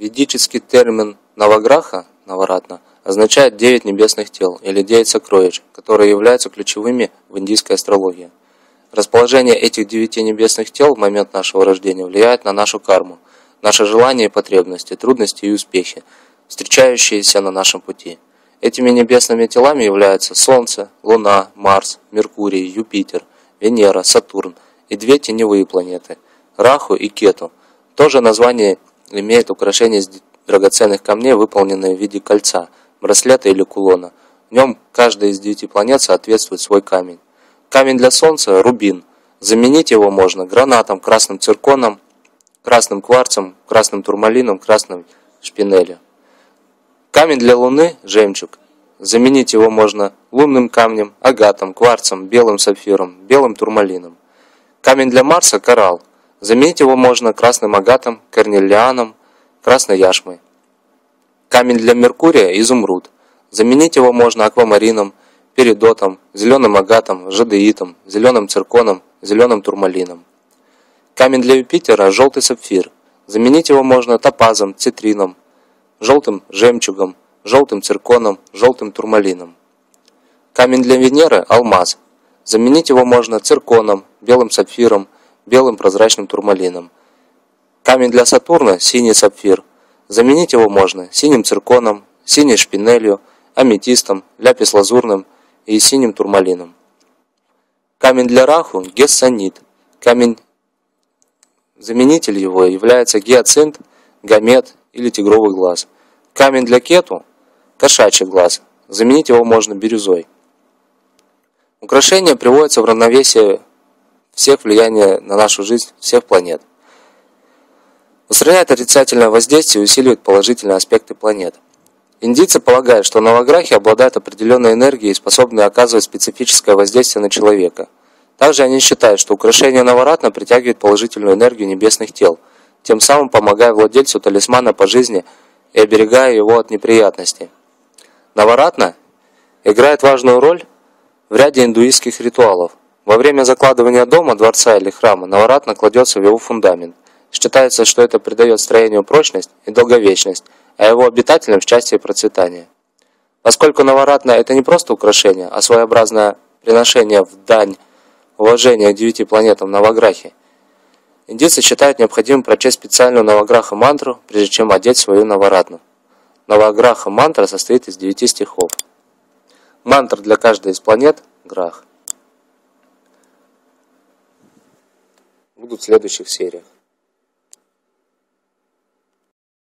Ведический термин «наваграха» «наваратна» означает девять небесных тел или девять сокровищ, которые являются ключевыми в индийской астрологии. Расположение этих девяти небесных тел в момент нашего рождения влияет на нашу карму, наши желания и потребности, трудности и успехи, встречающиеся на нашем пути. Этими небесными телами являются Солнце, Луна, Марс, Меркурий, Юпитер, Венера, Сатурн и две теневые планеты – Раху и Кету. Тоже название имеет украшение из драгоценных камней, выполненные в виде кольца, браслета или кулона. В нем каждая из девяти планет соответствует свой камень. Камень для Солнца – рубин. Заменить его можно гранатом, красным цирконом, красным кварцем, красным турмалином, красным шпинелем. Камень для Луны – жемчуг. Заменить его можно лунным камнем, агатом, кварцем, белым сапфиром, белым турмалином. Камень для Марса – коралл. Заменить его можно красным агатом, корнелианом, красной яшмой. Камень для Меркурия – изумруд. Заменить его можно аквамарином, перидотом, зеленым агатом, жадеитом, зеленым цирконом, зеленым турмалином. Камень для Юпитера – желтый сапфир. Заменить его можно топазом, цитрином, желтым жемчугом, желтым цирконом, желтым турмалином. Камень для Венеры – алмаз. Заменить его можно цирконом, белым сапфиром, белым прозрачным турмалином. Камень для Сатурна – синий сапфир. Заменить его можно синим цирконом, синей шпинелью, аметистом, ляпис-лазурным и синим турмалином. Камень для Раху – гессанит. Камень заменитель его является гиацинт, гамет или тигровый глаз. Камень для кету – кошачий глаз. Заменить его можно бирюзой. Украшение приводится в равновесие всех влияния на нашу жизнь всех планет. Устраняет отрицательное воздействие и усиливает положительные аспекты планет. Индийцы полагают, что новограхи обладают определенной энергией и способны оказывать специфическое воздействие на человека. Также они считают, что украшение Наваратна притягивает положительную энергию небесных тел, тем самым помогая владельцу талисмана по жизни и оберегая его от неприятностей. Наваратна играет важную роль в ряде индуистских ритуалов. Во время закладывания дома, дворца или храма Наваратна кладется в его фундамент. Считается, что это придает строению прочность и долговечность, а его обитателям счастье и процветание. Поскольку Наваратна это не просто украшение, а своеобразное приношение в дань уважения к девяти планетам Наваграхи, индийцы считают необходимым прочесть специальную Наваграха мантру, прежде чем одеть свою Наваратну. Наваграха мантра состоит из девяти стихов. Мантр для каждой из планет – Грах. Будут в следующих сериях.